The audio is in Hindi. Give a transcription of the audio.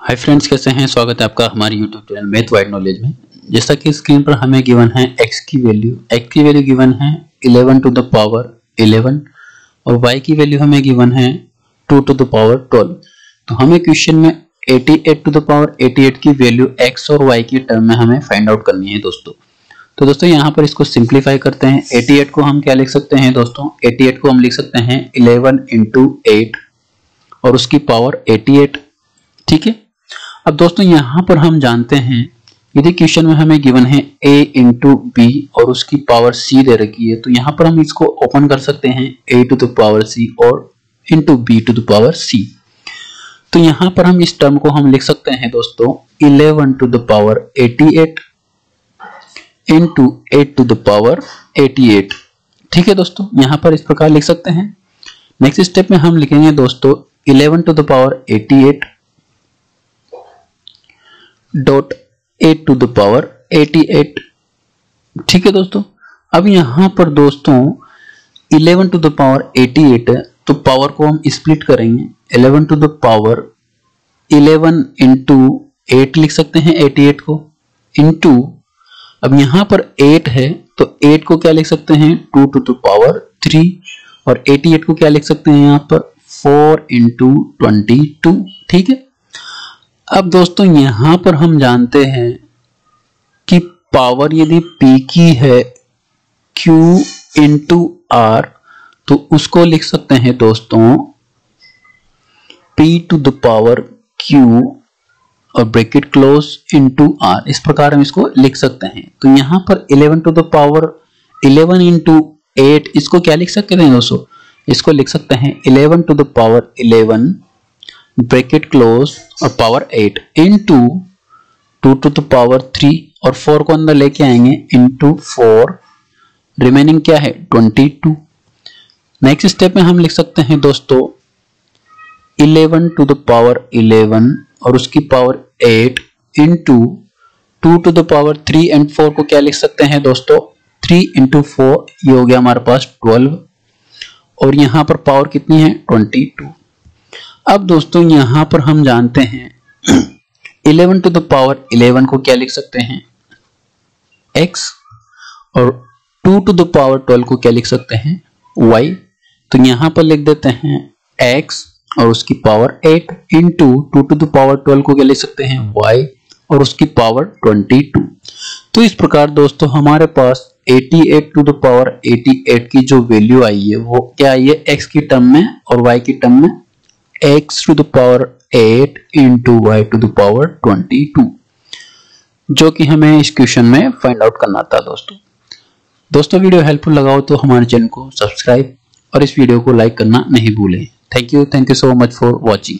हाय फ्रेंड्स कैसे हैं? स्वागत है आपका हमारे YouTube channel math wide knowledge में। जैसा कि स्क्रीन पर हमें गिवन है एक्स की वैल्यू एक्स की वैल्यू गिवन है 11 टू द पावर 11 और वाई की वैल्यू हमें गिवन है 2 टू द पावर 12 तो हमें क्वेश्चन में 88 टू द पावर 88 की वैल्यू एक्स और वाई की टर्म में हमें फाइंड आउट करनी है दोस्तों। तो दोस्तों, यहाँ पर इसको सिंप्लीफाई करते हैं। 88 को हम क्या लिख सकते हैं दोस्तों? 88 को हम लिख सकते हैं 11 इंटू और उसकी पावर 88 ठीक है? अब दोस्तों, यहाँ पर हम जानते हैं यदि क्वेश्चन में हमें गिवन है a इंटू बी और उसकी पावर c दे रखी है। तो यहाँ पर हम इसको ओपन कर सकते हैं, a to the power c और into B to the power c तो यहाँ पर हम इस टर्म को हम लिख सकते हैं दोस्तों 11 to the power 88 into eight to the power 88 ठीक है दोस्तों, यहाँ पर इस प्रकार लिख सकते हैं। नेक्स्ट स्टेप में हम लिखेंगे दोस्तों 11 to the power 88 dot eight to the power eighty eight ठीक है दोस्तों? अब यहाँ पर दोस्तों 11 टू द पावर 88 है तो पावर को हम स्प्लिट करेंगे। 11 to the power 11 into eight लिख सकते हैं 88 को। इंटू अब यहाँ पर 8 है तो 8 को क्या लिख सकते हैं? 2 टू द पावर 3 और 88 को क्या लिख सकते हैं यहाँ पर? 4 इंटू ट्वेंटी ठीक है? अब दोस्तों यहाँ पर हम जानते हैं कि पावर यदि P की है Q इंटू आर तो उसको लिख सकते हैं दोस्तों P to the power Q और ब्रैकेट क्लोज इंटू आर इस प्रकार हम इसको लिख सकते हैं। तो यहाँ पर 11 to the power 11 into eight इसको क्या लिख सकते हैं दोस्तों? इसको लिख सकते हैं 11 to the power 11 bracket close और power eight into two two two to power three और फोर को अंदर लेके आएँगे इंटू फोर रिमेनिंग क्या है? ट्वेंटी टू नेक्स्ट स्टेप में हम लिख सकते हैं दोस्तों eleven to the power eleven और उसकी power eight into two to the power three and four को क्या लिख सकते हैं दोस्तों? थ्री इंटू फोर ये हो गया हमारे पास ट्वेल्व और यहाँ पर पावर कितनी है? ट्वेंटी टू अब दोस्तों यहाँ पर हम जानते हैं 11 टू द पावर 11 को क्या लिख सकते हैं? X और 2 टू द पावर 12 को क्या लिख सकते हैं? Y तो यहाँ पर लिख देते हैं x और उसकी power 8 into two two to power 12 को क्या लिख सकते हैं? Y और उसकी पावर 22 तो इस प्रकार दोस्तों हमारे पास 88 टू द पावर 88 की जो वैल्यू आई है, वो क्या आई है? X की टर्म में और y की टर्म में x to the power 8 into y to the power 22 जो कि हमें इस क्वेश्चन में फाइंड आउट करना था दोस्तों। दोस्तों वीडियो हेल्पफुल लगा हो तो हमारे चैनल को सब्सक्राइब और इस वीडियो को लाइक करना नहीं भूलें। Thank you thank you so much for watching